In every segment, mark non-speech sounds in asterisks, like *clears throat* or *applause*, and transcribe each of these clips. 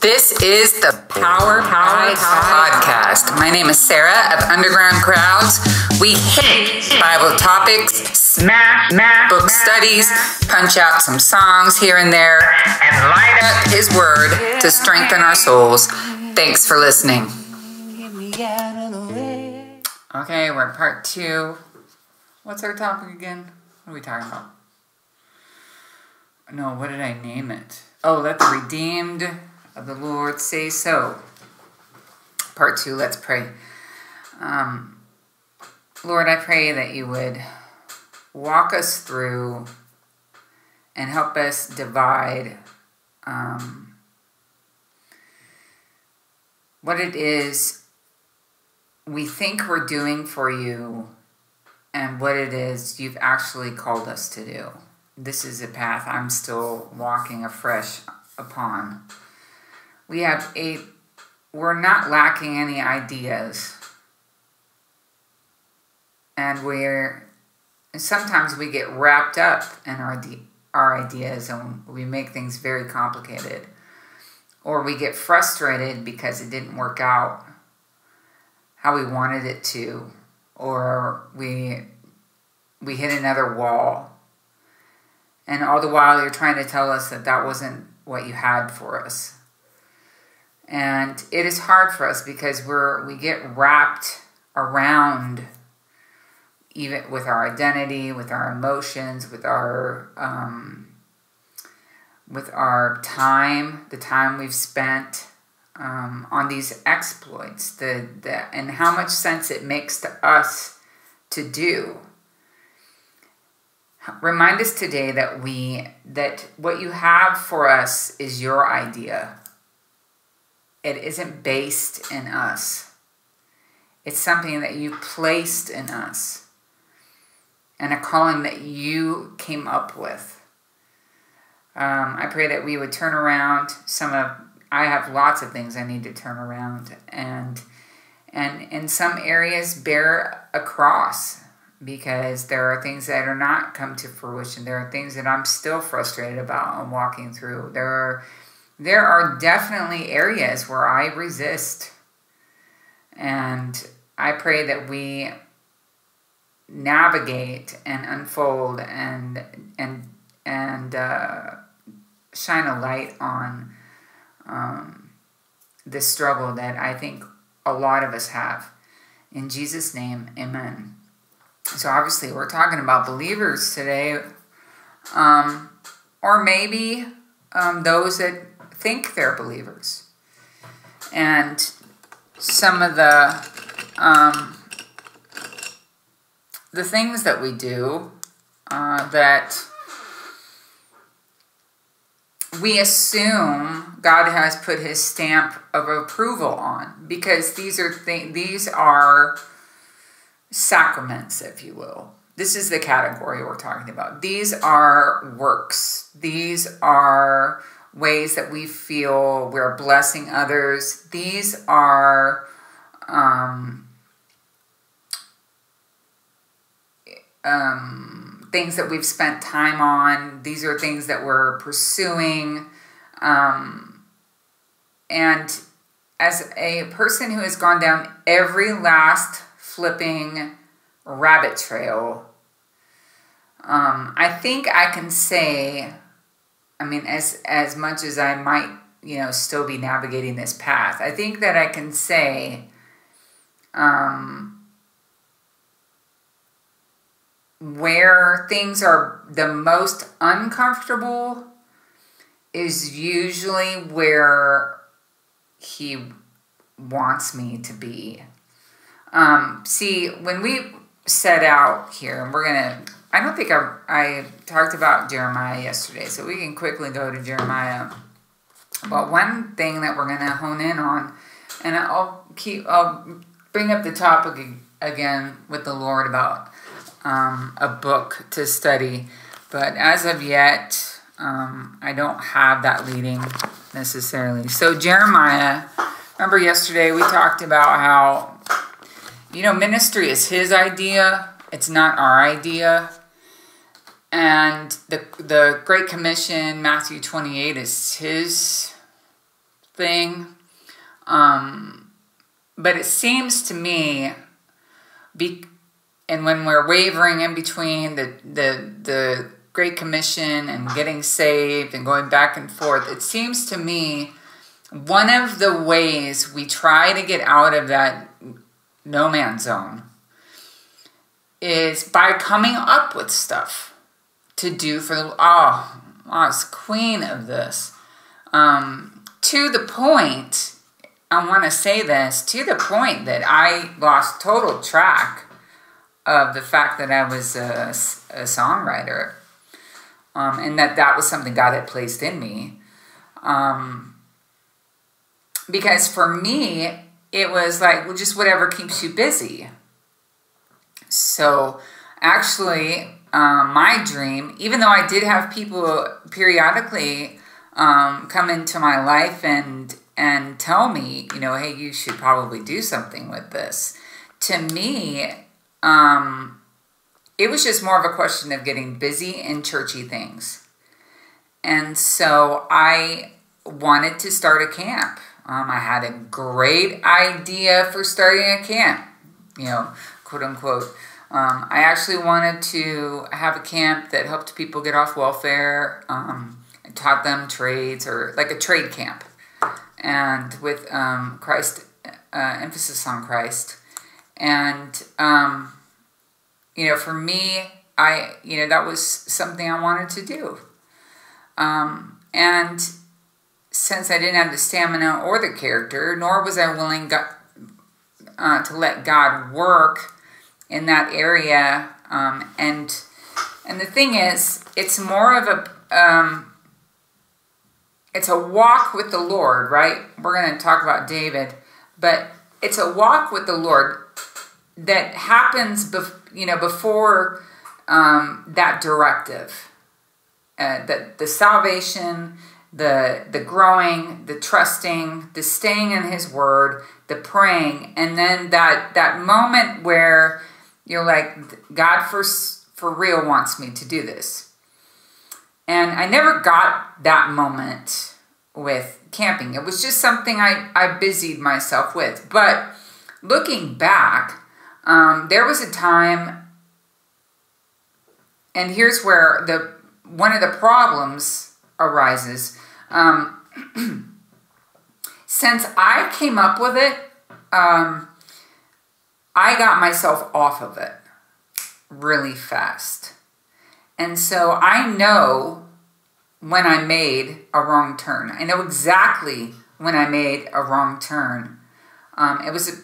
This is the Power Power Podcast. My name is Sarah of Underground Crowds. We hit Bible topics, smash, book studies, punch out some songs here and there, and light up His Word to strengthen our souls. Thanks for listening. Okay, we're at part two. What's our topic again? What are we talking about? No, what did I name it? Oh, the redeemed of the Lord say so. Part two, let's pray. Um, Lord, I pray that you would walk us through and help us divide um, what it is we think we're doing for you and what it is you've actually called us to do. This is a path I'm still walking afresh upon. We have a, we're not lacking any ideas. And we're, sometimes we get wrapped up in our, our ideas and we make things very complicated. Or we get frustrated because it didn't work out how we wanted it to. Or we, we hit another wall. And all the while you're trying to tell us that that wasn't what you had for us. And it is hard for us because we're we get wrapped around even with our identity, with our emotions, with our um, with our time, the time we've spent um, on these exploits, the, the and how much sense it makes to us to do. Remind us today that we that what you have for us is your idea it isn't based in us. It's something that you placed in us and a calling that you came up with. Um, I pray that we would turn around some of, I have lots of things I need to turn around and, and in some areas bear a cross because there are things that are not come to fruition. There are things that I'm still frustrated about and walking through. There are there are definitely areas where I resist. And I pray that we navigate and unfold and and and uh, shine a light on um, this struggle that I think a lot of us have. In Jesus' name, amen. So, obviously, we're talking about believers today, um, or maybe um, those that think they're believers. And some of the um, the things that we do uh, that we assume God has put His stamp of approval on because these are th- these are sacraments, if you will. This is the category we're talking about. These are works. These are ways that we feel we're blessing others. These are um, um, things that we've spent time on. These are things that we're pursuing. Um, and as a person who has gone down every last flipping rabbit trail, um, I think I can say I mean, as as much as I might, you know, still be navigating this path, I think that I can say, um, where things are the most uncomfortable is usually where he wants me to be. Um, see, when we set out here, and we're gonna I don't think I, I talked about Jeremiah yesterday, so we can quickly go to Jeremiah. But one thing that we're going to hone in on, and I'll keep, I'll bring up the topic again with the Lord about um, a book to study. But as of yet, um, I don't have that leading necessarily. So, Jeremiah, remember yesterday we talked about how, you know, ministry is his idea, it's not our idea. And the the Great Commission, Matthew 28, is his thing. Um, but it seems to me, be, and when we're wavering in between the, the, the Great Commission and getting saved and going back and forth, it seems to me one of the ways we try to get out of that no man's zone is by coming up with stuff to do for the oh, I was queen of this. Um, to the point, I want to say this to the point that I lost total track of the fact that I was a, a songwriter, um, and that that was something God had placed in me. Um, because for me, it was like, well, just whatever keeps you busy. So actually, um, my dream, even though I did have people periodically um, come into my life and and tell me, you know, hey, you should probably do something with this. To me, um, it was just more of a question of getting busy in churchy things. And so I wanted to start a camp. Um, I had a great idea for starting a camp, you know, quote unquote. Um, I actually wanted to have a camp that helped people get off welfare um, and taught them trades or like a trade camp. And with um, Christ, uh, emphasis on Christ. And, um, you know, for me, I, you know, that was something I wanted to do. Um, and since I didn't have the stamina or the character, nor was I willing uh, to let God work in that area. Um, and and the thing is, it's more of a um, it's a walk with the Lord, right? We're going to talk about David, but it's a walk with the Lord that happens, you know, before um, that directive, uh, that the salvation the the growing, the trusting, the staying in his word, the praying, and then that that moment where you're like God for for real wants me to do this. And I never got that moment with camping. It was just something I, I busied myself with. But looking back, um, there was a time, and here's where the one of the problems arises um, *clears throat* since I came up with it, um, I got myself off of it really fast. And so I know when I made a wrong turn. I know exactly when I made a wrong turn. Um, it was,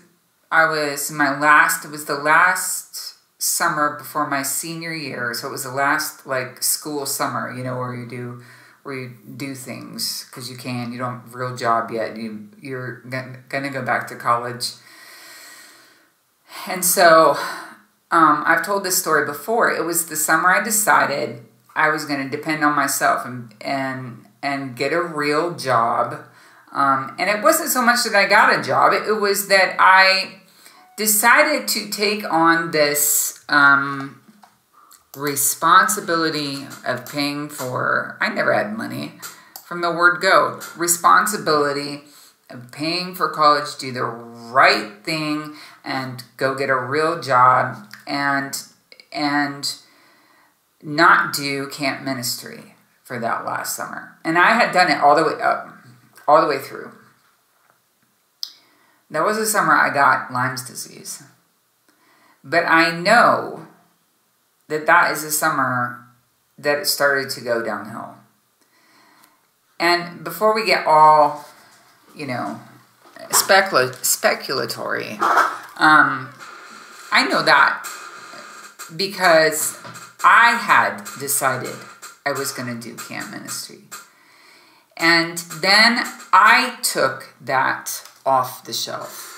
I was my last, it was the last summer before my senior year. So it was the last like school summer, you know, where you do where you do things because you can. You don't have a real job yet. You you're gonna go back to college. And so, um, I've told this story before. It was the summer I decided I was going to depend on myself and and and get a real job. Um, and it wasn't so much that I got a job; it, was that I decided to take on this um, responsibility of paying for, I never had money from the word go, responsibility of paying for college, do the right thing and go get a real job and and not do camp ministry for that last summer. And I had done it all the way up, all the way through. That was the summer I got Lyme's disease. But I know that that is the summer that it started to go downhill. And before we get all, you know, specula- speculatory, um, I know that because I had decided I was going to do camp ministry. And then I took that off the shelf.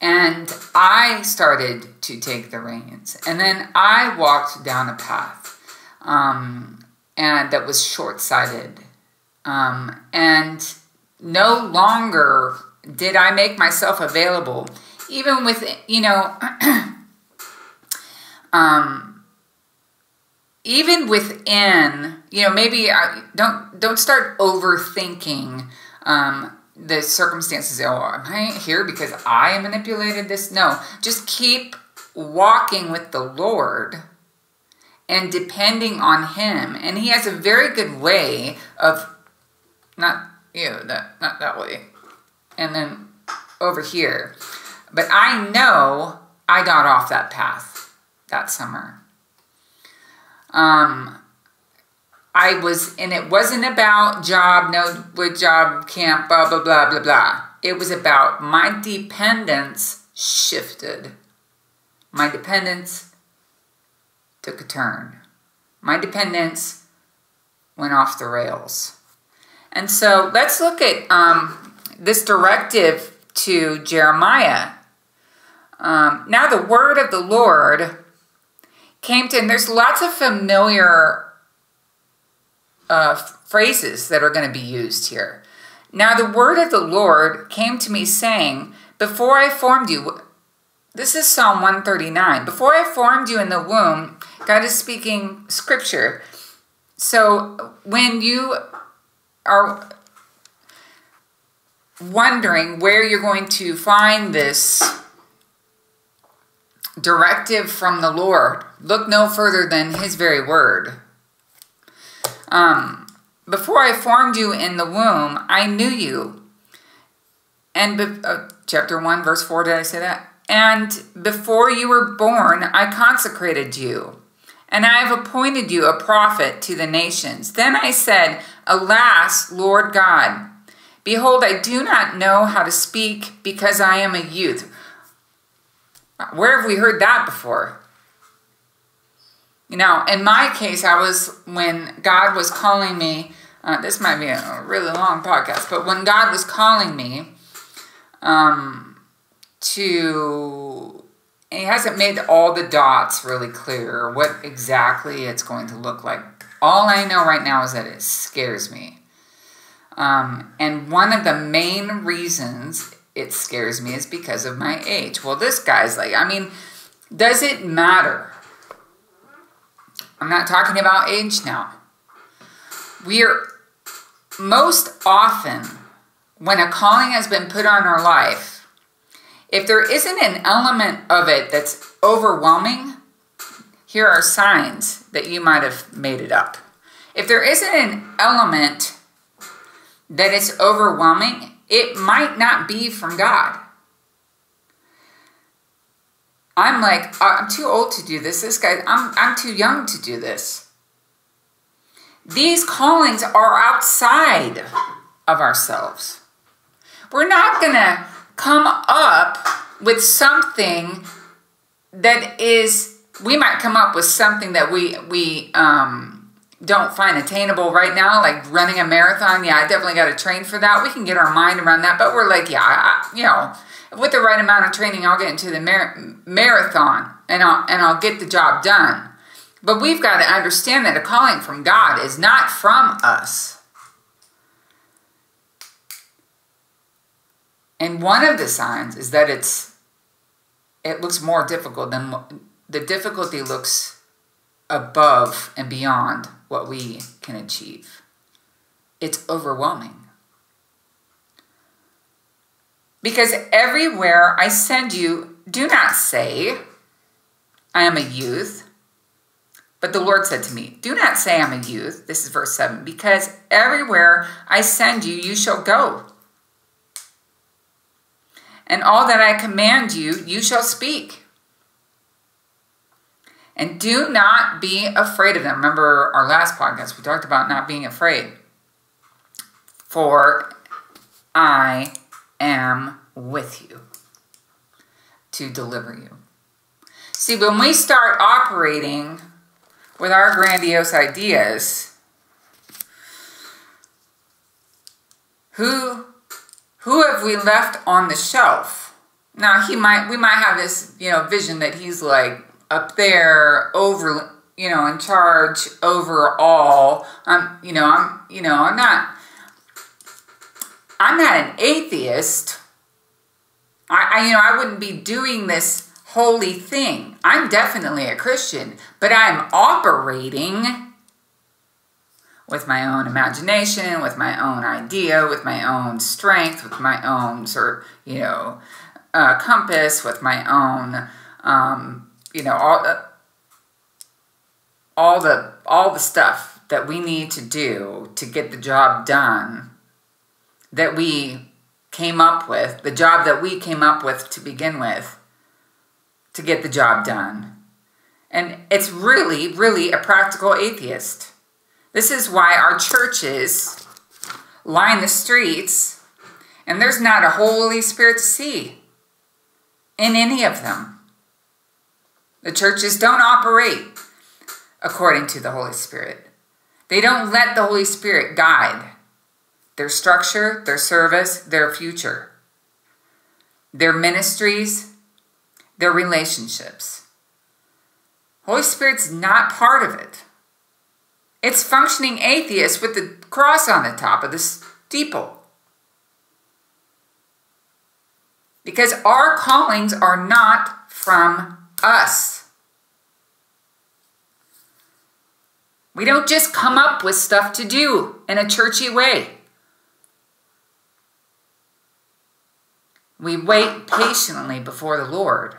And I started to take the reins. And then I walked down a path um, and that was short sighted. Um, and no longer did I make myself available, even with, you know, *clears throat* um, even within, you know, maybe I don't don't start overthinking um, the circumstances. Oh, am I here because I manipulated this? No, just keep walking with the Lord and depending on Him. And He has a very good way of not you know, that not that way, and then over here. But I know I got off that path that summer. Um, I was, and it wasn't about job, no with job camp, blah, blah, blah, blah, blah. It was about my dependence shifted. My dependence took a turn. My dependence went off the rails. And so let's look at um, this directive to Jeremiah. Um, now, the word of the Lord came to, and there's lots of familiar uh, phrases that are going to be used here. Now, the word of the Lord came to me saying, Before I formed you, this is Psalm 139. Before I formed you in the womb, God is speaking scripture. So when you are wondering where you're going to find this directive from the Lord, look no further than His very word. Um, before I formed you in the womb, I knew you. And uh, chapter 1, verse 4, did I say that? And before you were born, I consecrated you and I have appointed you a prophet to the nations. Then I said, Alas, Lord God, behold, I do not know how to speak because I am a youth. Where have we heard that before? You know, in my case, I was when God was calling me. Uh, this might be a really long podcast, but when God was calling me um, to he hasn't made all the dots really clear what exactly it's going to look like. All I know right now is that it scares me. Um, and one of the main reasons it scares me is because of my age. Well, this guy's like, I mean, does it matter? I'm not talking about age now. We are most often, when a calling has been put on our life, if there isn't an element of it that's overwhelming, here are signs that you might have made it up. If there isn't an element that is overwhelming, it might not be from God. I'm like, uh, I'm too old to do this. This guy, I'm, I'm too young to do this. These callings are outside of ourselves. We're not going to come up with something that is we might come up with something that we we um, don't find attainable right now, like running a marathon. Yeah, I definitely got to train for that. We can get our mind around that, but we're like, yeah, I, you know, with the right amount of training, I'll get into the mar- marathon and I'll and I'll get the job done. But we've got to understand that a calling from God is not from us. And one of the signs is that it's it looks more difficult than the difficulty looks above and beyond what we can achieve. It's overwhelming. Because everywhere I send you, do not say, I am a youth. But the Lord said to me, Do not say I'm a youth. This is verse 7 because everywhere I send you, you shall go and all that I command you, you shall speak. And do not be afraid of them. Remember our last podcast, we talked about not being afraid. For I am with you to deliver you. See, when we start operating with our grandiose ideas, who who have we left on the shelf? Now he might we might have this, you know, vision that he's like up there over you know, in charge overall. I'm you know, I'm you know, I'm not I'm not an atheist. I, I you know, I wouldn't be doing this holy thing. I'm definitely a Christian, but I'm operating with my own imagination, with my own idea, with my own strength, with my own sort you know, uh, compass, with my own, um, you know, all, uh, all the all the stuff that we need to do to get the job done that we came up with, the job that we came up with to begin with, to get the job done. And it's really, really a practical atheist. This is why our churches line the streets and there's not a Holy Spirit to see in any of them. The churches don't operate according to the Holy Spirit. They don't let the Holy Spirit guide their structure, their service, their future, their ministries, their relationships. Holy Spirit's not part of it. It's functioning atheists with the cross on the top of the steeple. Because our callings are not from us. We don't just come up with stuff to do in a churchy way. We wait patiently before the Lord.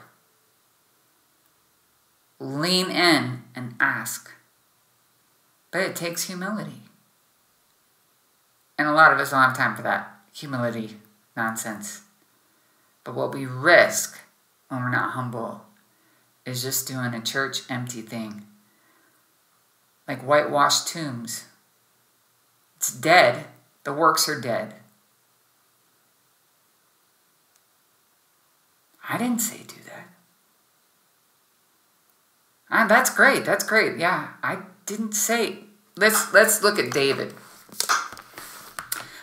Lean in and ask. But it takes humility. And a lot of us don't have time for that humility nonsense. But what we risk when we're not humble is just doing a church empty thing. Like whitewashed tombs. It's dead. The works are dead. I didn't say do that. Ah, that's great. That's great. Yeah, I didn't say. Let's let's look at David.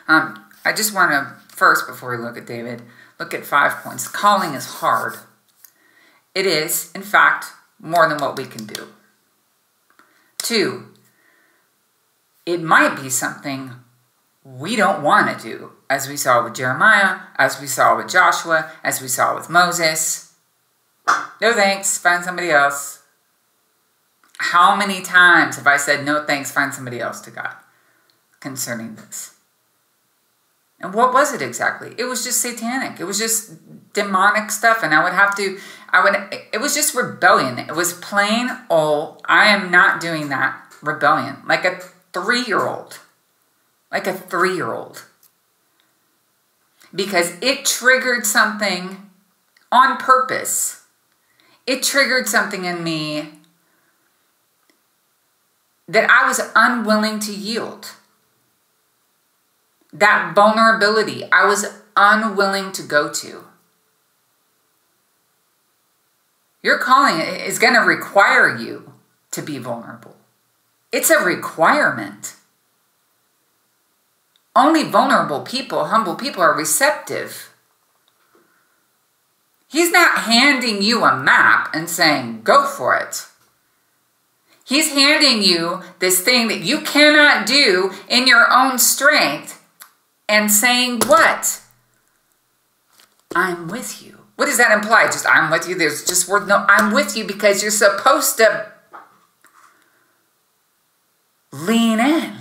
Um, I just want to first, before we look at David, look at five points. Calling is hard. It is, in fact, more than what we can do. Two, it might be something we don't want to do, as we saw with Jeremiah, as we saw with Joshua, as we saw with Moses. No thanks, find somebody else. How many times have I said, no thanks, find somebody else to God concerning this? And what was it exactly? It was just satanic. It was just demonic stuff. And I would have to, I would, it was just rebellion. It was plain old, I am not doing that rebellion. Like a three year old like a three year old. Because it triggered something on purpose. It triggered something in me that I was unwilling to yield. That vulnerability I was unwilling to go to. Your calling is going to require you to be vulnerable. It's a requirement. Only vulnerable people, humble people, are receptive. He's not handing you a map and saying, go for it. He's handing you this thing that you cannot do in your own strength and saying, What? I'm with you. What does that imply? Just I'm with you. There's just word no, I'm with you because you're supposed to lean in.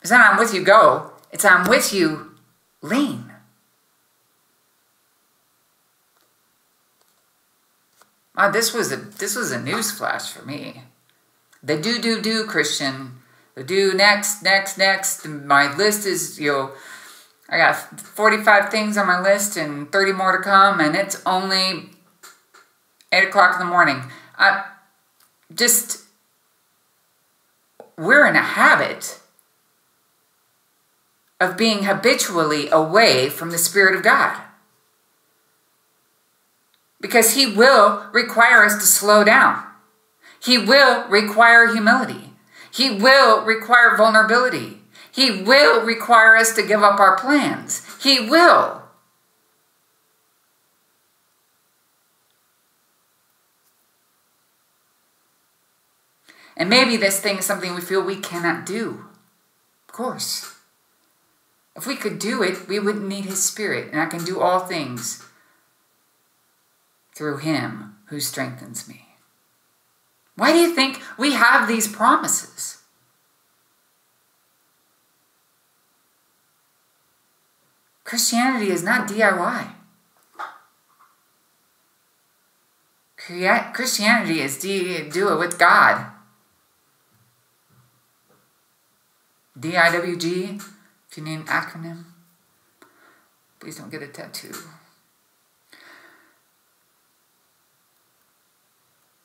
It's not I'm with you, go. It's I'm with you, lean. Wow, this was a this was a news flash for me. The do do do Christian, the do next next next. My list is you know, I got forty five things on my list and thirty more to come, and it's only eight o'clock in the morning. I just we're in a habit of being habitually away from the Spirit of God. Because He will require us to slow down. He will require humility. He will require vulnerability. He will require us to give up our plans. He will. And maybe this thing is something we feel we cannot do. Of course. If we could do it, we wouldn't need his spirit, and I can do all things through him who strengthens me. Why do you think we have these promises? Christianity is not DIY. Christianity is do it with God. DIWG, if you need an acronym. Please don't get a tattoo.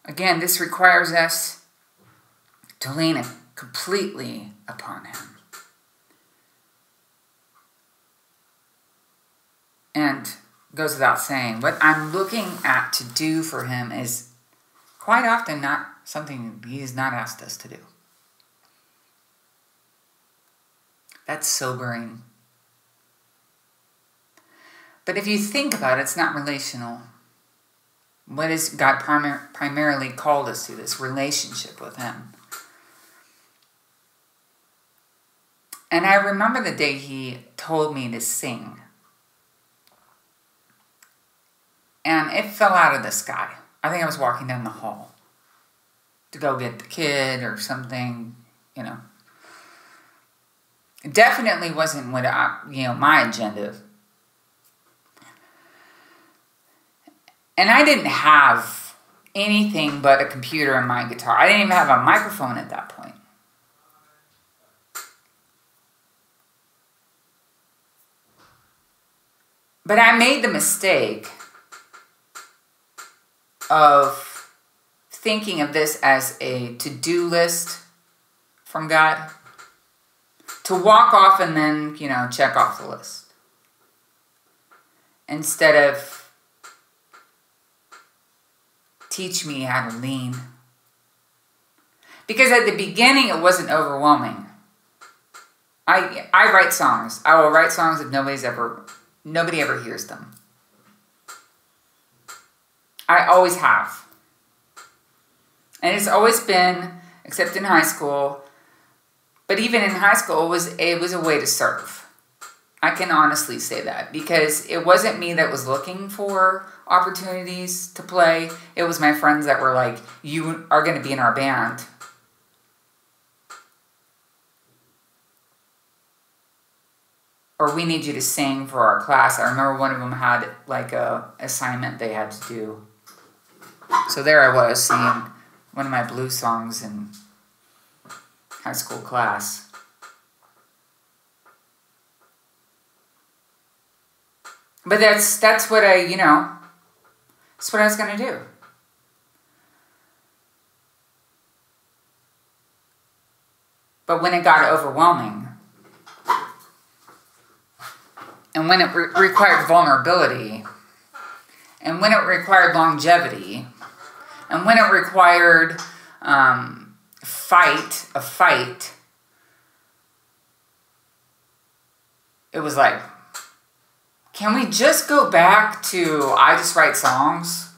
Again, this requires us to lean completely upon Him. And goes without saying, what I'm looking at to do for Him is quite often not something He not asked us to do. That's sobering. But if you think about it, it's not relational. What has God primar- primarily called us to? This relationship with Him. And I remember the day He told me to sing. And it fell out of the sky. I think I was walking down the hall to go get the kid or something, you know. It definitely wasn't what I, you know, my agenda. And I didn't have anything but a computer and my guitar. I didn't even have a microphone at that point. But I made the mistake of thinking of this as a to do list from God to walk off and then, you know, check off the list. Instead of teach me how to lean. Because at the beginning it wasn't overwhelming. I I write songs. I will write songs if nobody's ever nobody ever hears them. I always have. And it's always been, except in high school, but even in high school, it was, it was a way to serve. I can honestly say that because it wasn't me that was looking for opportunities to play. It was my friends that were like, You are going to be in our band. Or we need you to sing for our class. I remember one of them had like a assignment they had to do. So there I was singing one of my blues songs in high school class. But that's that's what I, you know, that's what I was going to do. But when it got overwhelming, and when it re- required vulnerability, and when it required longevity, and when it required um, fight, a fight, it was like, can we just go back to I just write songs?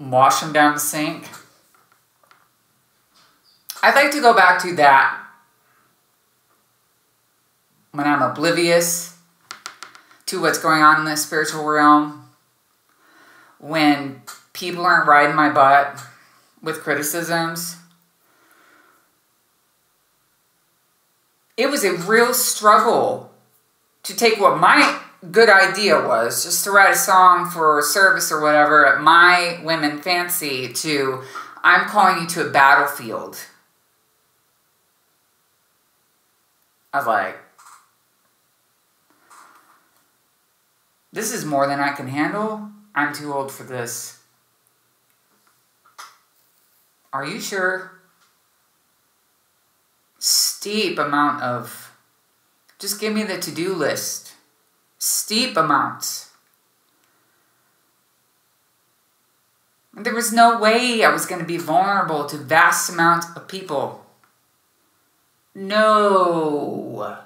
Wash them down the sink? I'd like to go back to that when I'm oblivious to what's going on in the spiritual realm, when people aren't riding my butt, with criticisms. It was a real struggle to take what my good idea was, just to write a song for service or whatever at my women fancy, to I'm calling you to a battlefield. I was like, this is more than I can handle. I'm too old for this. Are you sure? Steep amount of. Just give me the to do list. Steep amounts. There was no way I was going to be vulnerable to vast amounts of people. No.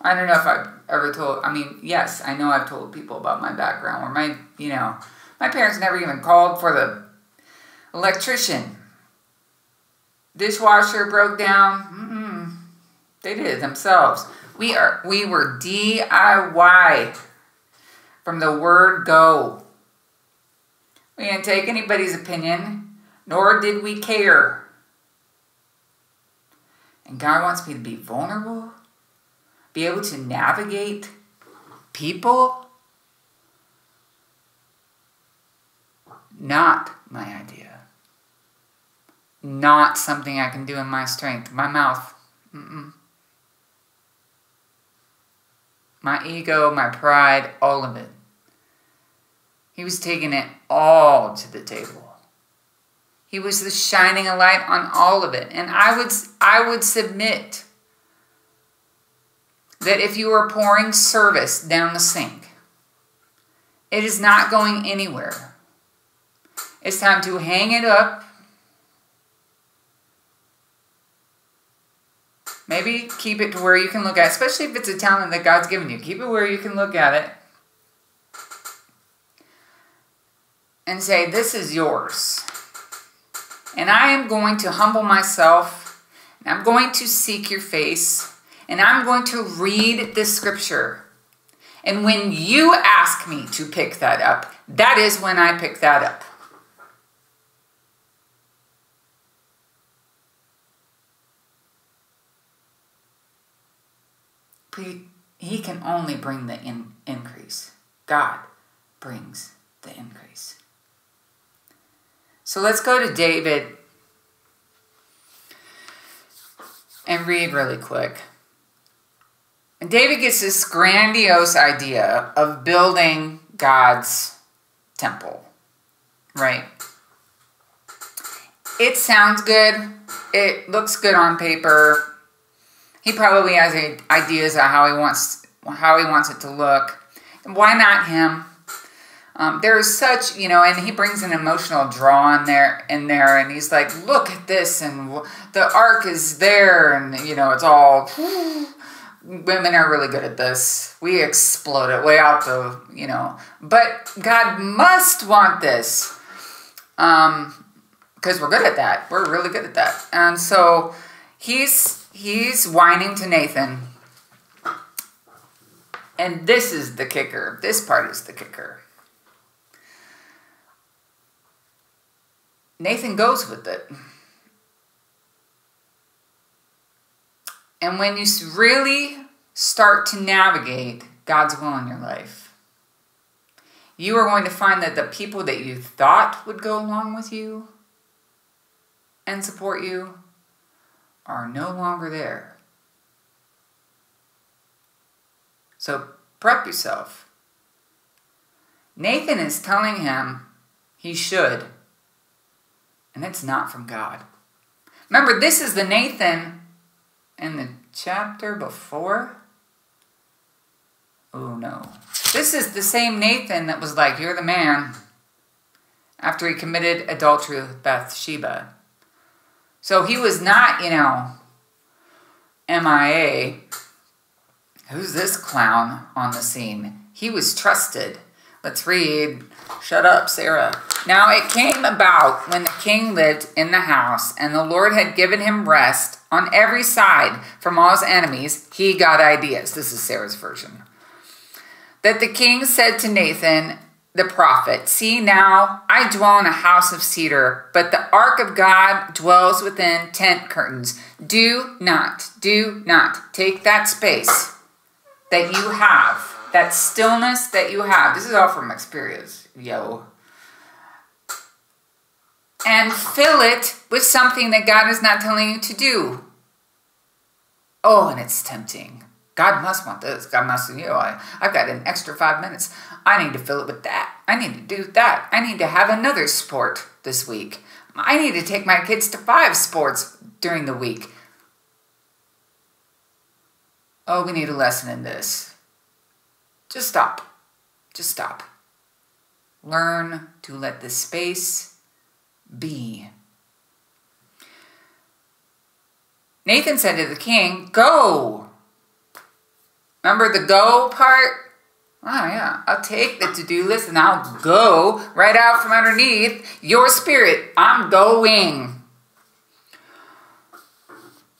I don't know if I've ever told, I mean, yes, I know I've told people about my background where my, you know, my parents never even called for the electrician dishwasher broke down. Mm-mm. They did it themselves. We are we were DIY from the word go. We didn't take anybody's opinion, nor did we care. And God wants me to be vulnerable, be able to navigate people. Not my idea. Not something I can do in my strength. My mouth. Mm-mm. My ego, my pride, all of it. He was taking it all to the table. He was the shining a light on all of it. And I would I would submit that if you are pouring service down the sink, it is not going anywhere. It's time to hang it up. Maybe keep it to where you can look at it, especially if it's a talent that God's given you. Keep it where you can look at it and say, This is yours. And I am going to humble myself, and I'm going to seek your face, and I'm going to read this scripture. And when you ask me to pick that up, that is when I pick that up. He can only bring the in increase. God brings the increase. So let's go to David and read really quick. And David gets this grandiose idea of building God's temple, right? It sounds good. It looks good on paper. He probably has ideas of how he wants how he wants it to look. Why not him? Um, there's such, you know, and he brings an emotional draw in there, in there, and he's like, "Look at this," and the ark is there, and you know, it's all. Women are really good at this. We explode it way out the, you know, but God must want this, um, because we're good at that. We're really good at that, and so he's he's whining to Nathan, and this is the kicker. This part is the kicker Nathan goes with it. And when you really start to navigate God's will in your life, you are going to find that the people that you thought would go along with you and support you are no longer there. So prep yourself. Nathan is telling him he should and it's not from God. Remember, this is the Nathan in the chapter before. Oh no. This is the same Nathan that was like, You're the man, after he committed adultery with Bathsheba. So he was not, you know, MIA. Who's this clown on the scene? He was trusted. Let's read. Shut up, Sarah. Now it came about when the king lived in the house, and the Lord had given him rest on every side from all his enemies, he got ideas. This is Sarah's version. That the king said to Nathan, the prophet, See now, I dwell in a house of cedar, but the ark of God dwells within tent curtains. Do not, do not take that space that you have, that stillness that you have. This is all from experience, yo and fill it with something that God is not telling you to do. Oh, and it's tempting. God must want this. God must, you oh, know, I, I've got an extra five minutes. I need to fill it with that. I need to do that. I need to have another sport this week. I need to take my kids to five sports during the week. Oh, we need a lesson in this. Just stop. Just stop. Learn to let the space be. Nathan said to the king, Go. Remember the go part? Oh, yeah. I'll take the to do list and I'll go right out from underneath your spirit. I'm going.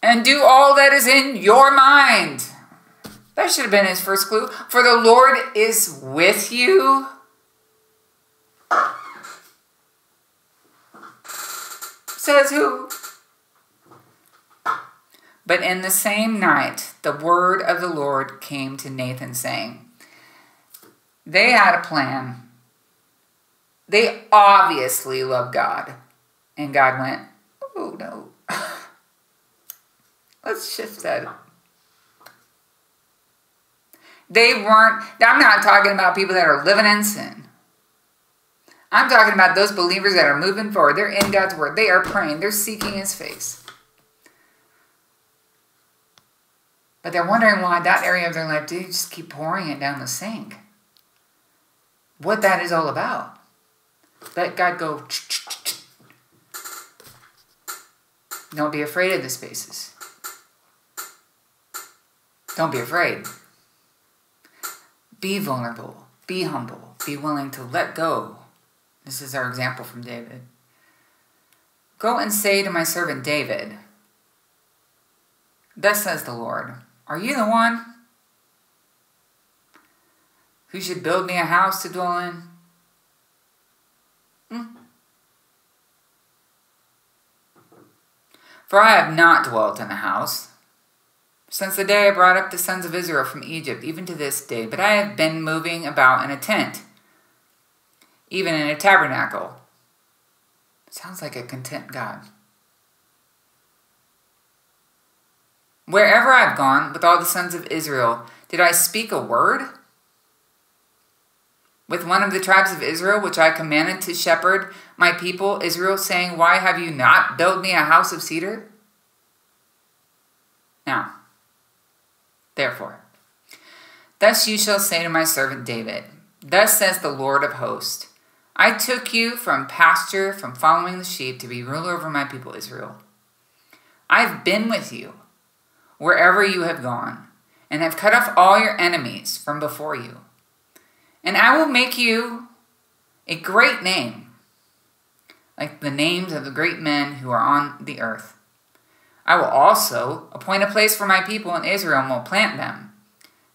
And do all that is in your mind. That should have been his first clue. For the Lord is with you. Says who? But in the same night, the word of the Lord came to Nathan, saying, They had a plan. They obviously love God. And God went, Oh no. *laughs* Let's shift that. They weren't, I'm not talking about people that are living in sin. I'm talking about those believers that are moving forward. They're in God's word. They are praying. They're seeking his face. But they're wondering why that area of their life, do just keep pouring it down the sink? What that is all about. Let God go. Don't be afraid of the spaces. Don't be afraid. Be vulnerable. Be humble. Be willing to let go. This is our example from David. Go and say to my servant David, Thus says the Lord, Are you the one who should build me a house to dwell in? Hmm? For I have not dwelt in a house since the day I brought up the sons of Israel from Egypt, even to this day, but I have been moving about in a tent, even in a tabernacle. Sounds like a content God. Wherever I've gone with all the sons of Israel, did I speak a word? With one of the tribes of Israel, which I commanded to shepherd my people Israel, saying, Why have you not built me a house of cedar? Now, therefore, thus you shall say to my servant David, Thus says the Lord of hosts, I took you from pasture, from following the sheep, to be ruler over my people Israel. I've been with you wherever you have gone, and have cut off all your enemies from before you. And I will make you a great name, like the names of the great men who are on the earth. I will also appoint a place for my people in Israel and will plant them,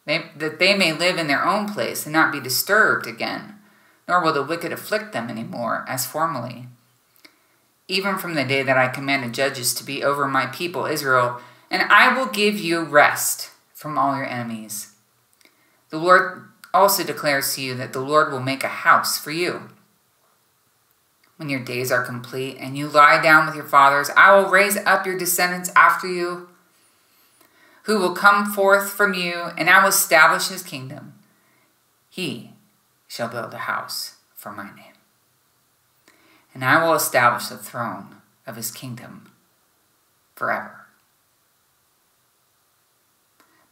they, that they may live in their own place and not be disturbed again nor will the wicked afflict them any more, as formerly. Even from the day that I commanded judges to be over my people Israel, and I will give you rest from all your enemies. The Lord also declares to you that the Lord will make a house for you. When your days are complete and you lie down with your fathers, I will raise up your descendants after you, who will come forth from you, and I will establish his kingdom. He shall build a house for my name. And I will establish the throne of his kingdom forever.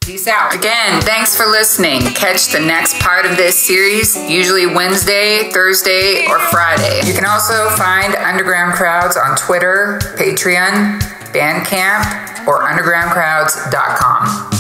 Peace out. Again, thanks for listening. Catch the next part of this series, usually Wednesday, Thursday, or Friday. You can also find Underground Crowds on Twitter, Patreon, Bandcamp, or undergroundcrowds.com.